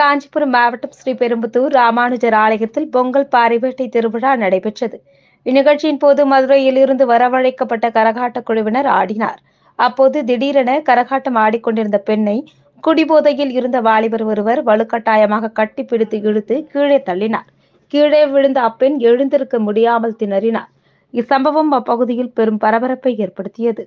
காஞ்சிபுரம் மாவட்டம் ஸ்ரீபெரும்புதூர் ராமானுஜர் ஆலயத்தில் பொங்கல் பாரிவேட்டை திருவிழா நடைபெற்றது. இந்நிகழ்ச்சியின் போது மதுரையில் இருந்து வரவழைக்கப்பட்ட கரகாட்ட குழுவினர் ஆடினார். அப்போது திடீரென கரகாட்டம் ஆடிக்கொண்டிருந்த பெண்ணை குடிபோதையில் இருந்த வாலிபர் ஒருவர் வலுக்கட்டாயமாக கட்டி பிடித்து இழுத்து கீழே தள்ளினார். கீழே விழுந்த அப்பெண் எழுந்திருக்க முடியாமல் திணறினார். இச்சம்பவம் அப்பகுதியில் பெரும் பரபரப்பை ஏற்படுத்தியது.